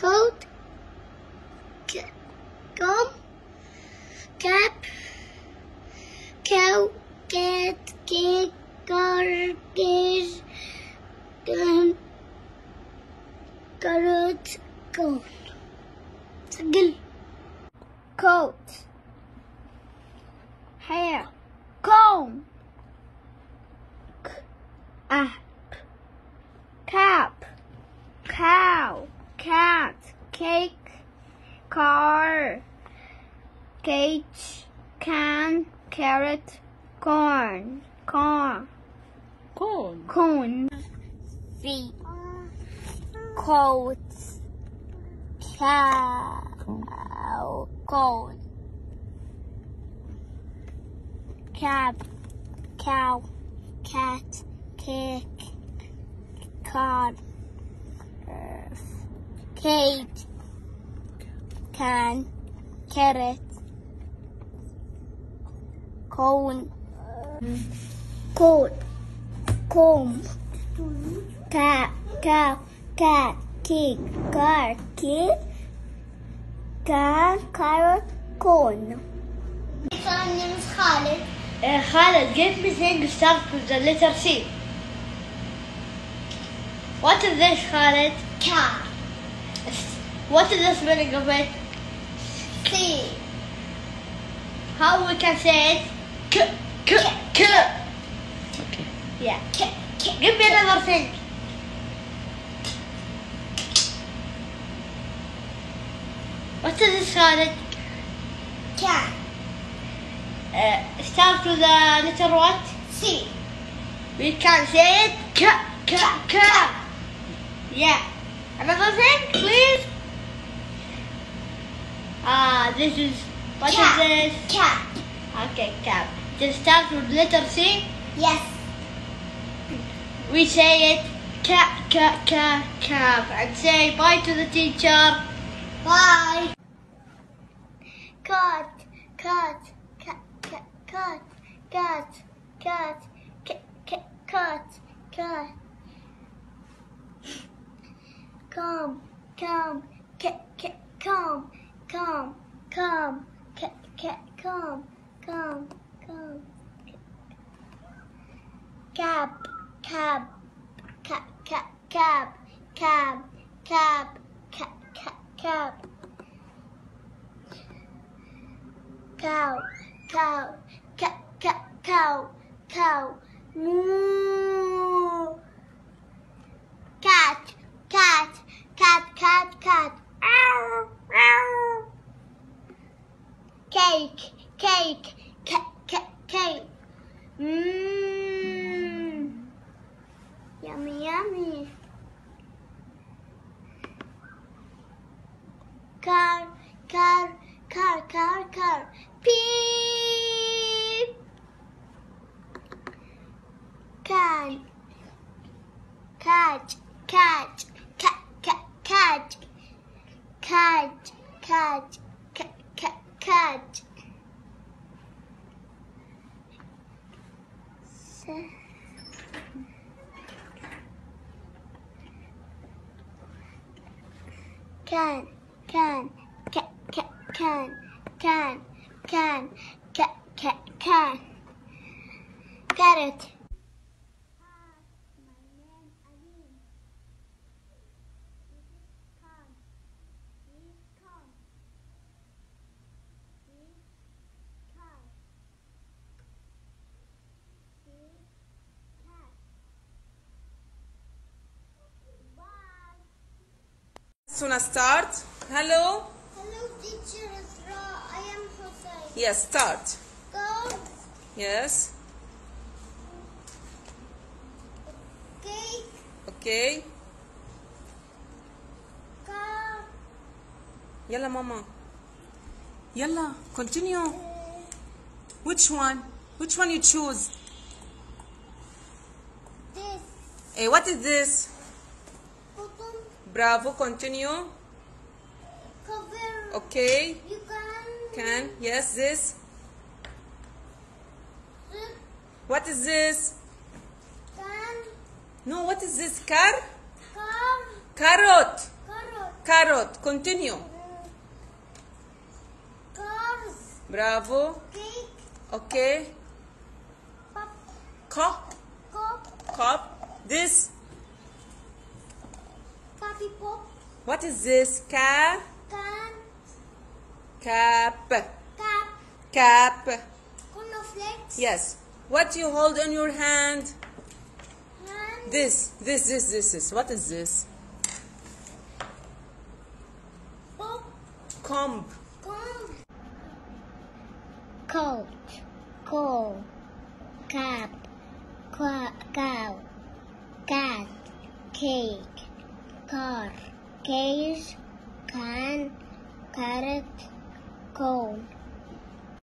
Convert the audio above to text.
coat, gum, cap, cow, cat, cake, car, garbage, gun, carrot, cone, Sagil. coat, hair, comb, ah, cap, cap cake car cage can carrot corn corn Cone. cone feet coat cow cone cab cow cat cake car cage can carrot cone coat comb cat cow cat cake car cake can carrot cone My name is Khalid. Uh, Khaled, give me things start with the letter C. What is this, Khaled? Cat. What is the spelling of it? C. How we can say it? K, k, k. Okay. Yeah. K. K. Give me another thing. What is this, Khaled? Cat. Uh, start with the letter what? C. We can say it. K, k, k. Yeah. Another thing, please. Ah, this is. What is Cat. this? Cat. Okay, cap. Just start with letter C. Yes. We say it. Cap, cap, cap, cap. And say bye to the teacher. Bye. Cat. Cat. Cat. Cat. Cat. Cat. Cat. Cat. Cat. Cat. Cat. Come. Come. Cat. Cat. Come. Come. Come. Cat. Come. Come. Come. Cab. Cab. Cab. Cab. Cab. Cab. Cab. Cab. Cab. Cow. Cow. Cow. Cow. Cow. Cow. Moo. Cat. Cat. Cat. Cat. Cat. Ow. Ow. Cake. Cake. Cake. Cake. Cake. Mmm. Yummy, yummy. Car, car, car, car, car. Beep. Can. Catch, catch, cat, cat, catch. Catch, catch, cat, cat, catch. Se- can, can, can, can, can, can, can, can, can, can. Carrot. Soon start. Hello. Hello, teacher Israa. I am Hussein. Yes, start. Go, Yes. cake, Okay. car, Yalla, mama. Yalla, continue. Uh, Which one? Which one you choose? this, Hey, what is this? Bravo, continue. cover, Okay. you can, Can. Yes, this. What is this? can, No, what is this? Car? car, Carrot. carrot, carrot continue cars, bravo cake, okay cup, cup this pop, what is this? Cap? Can, cap. Cap, cap. Cornflakes, yes. What you hold in your hand? Hand, this this this this is what is this? Pop, comb. Comb, coat, coal, cap, cow, cat, cake, car, cage, can, carrot, cone,